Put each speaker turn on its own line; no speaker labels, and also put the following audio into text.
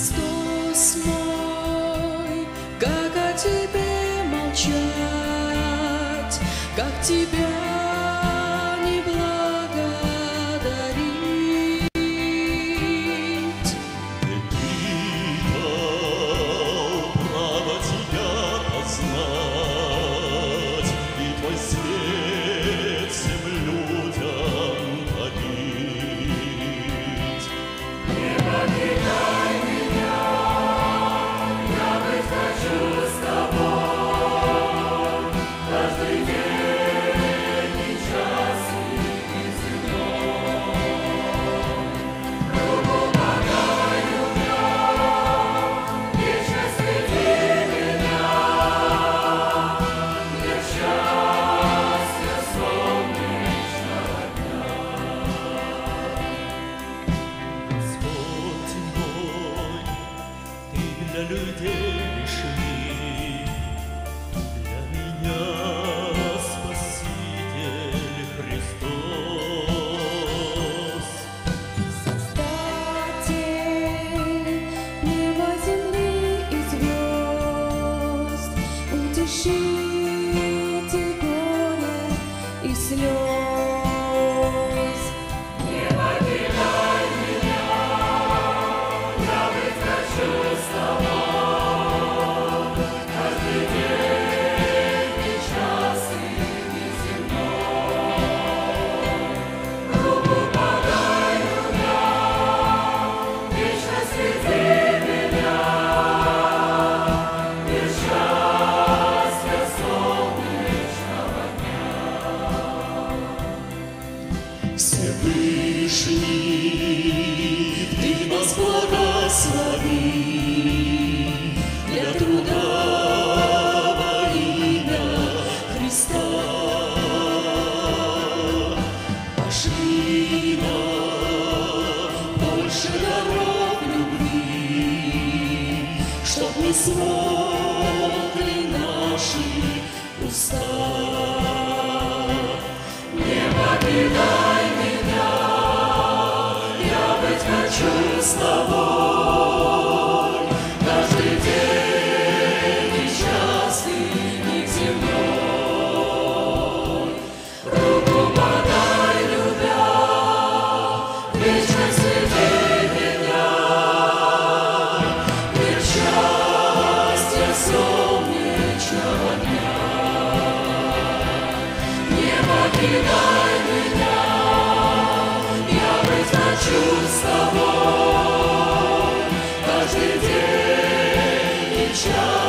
Христос мой, как о тебе молчать, как тебя не благодарить. Ты дал право
тебя
познать, И
твой
свет
всем Ты
Всевышний, Ты нас благослови для труда имя Христа. Пошли нам больше дорог любви, Чтоб не смогли наши уста. Не покидай хочу с тобой каждый день и час. Руку подай, любя, вечно среди меня. Мир солнечного дня. Не покидай меня, я быть хочу тобой. show.